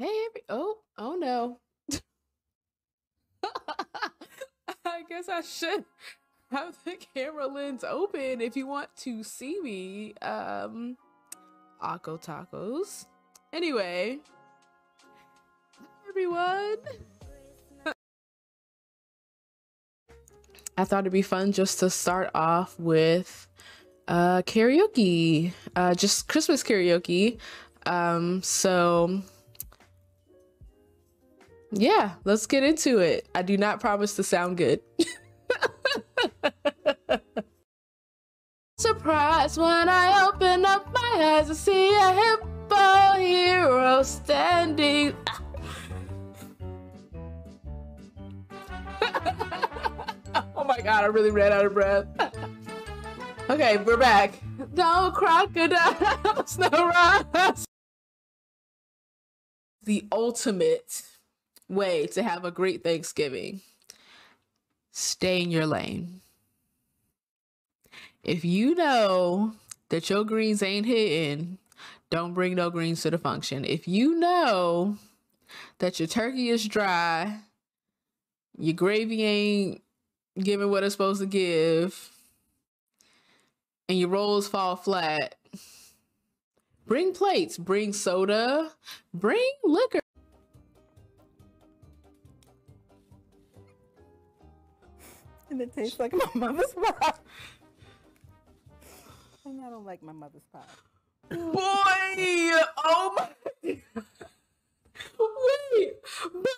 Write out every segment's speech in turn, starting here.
Hey, oh, oh no. I guess I should have the camera lens open if you want to see me. Um, Akko Tacos. Anyway, everyone. I thought it'd be fun just to start off with uh karaoke, uh just Christmas karaoke. Um, so yeah, let's get into it. I do not promise to sound good. Surprise when I open up my eyes to see a hippo hero standing. oh my god, I really ran out of breath. okay, we're back. No crocodiles, no rocks. The ultimate way to have a great Thanksgiving. Stay in your lane. If you know that your greens ain't hitting, don't bring no greens to the function. If you know that your turkey is dry, your gravy ain't giving what it's supposed to give, and your rolls fall flat, bring plates, bring soda, bring liquor. And it tastes like my mother's pie. And I don't like my mother's pie. Boy, oh my. Wait, but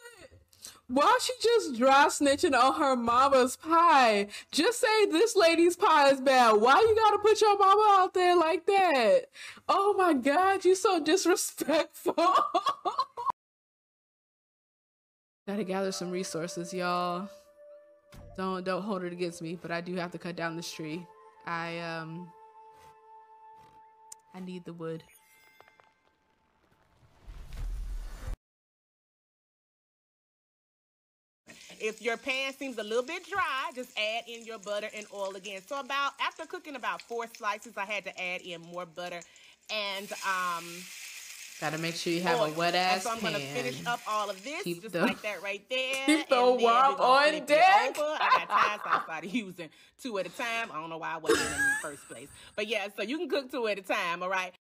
why she just dry snitching on her mama's pie? Just say this lady's pie is bad. Why you gotta put your mama out there like that? Oh my god, you so disrespectful. Gotta gather some resources, y'all. Don't don't hold it against me, but I do have to cut down this tree. I um I need the wood. If your pan seems a little bit dry, just add in your butter and oil again. So about after cooking about four slices, I had to add in more butter and um Gotta make sure you have oil. a wet And ass So I'm pan. gonna finish up all of this Keep just the- like that right there. keep the wop on deck. Got I started using two at a time. I don't know why I wasn't in the first place, but yeah. So you can cook two at a time, all right.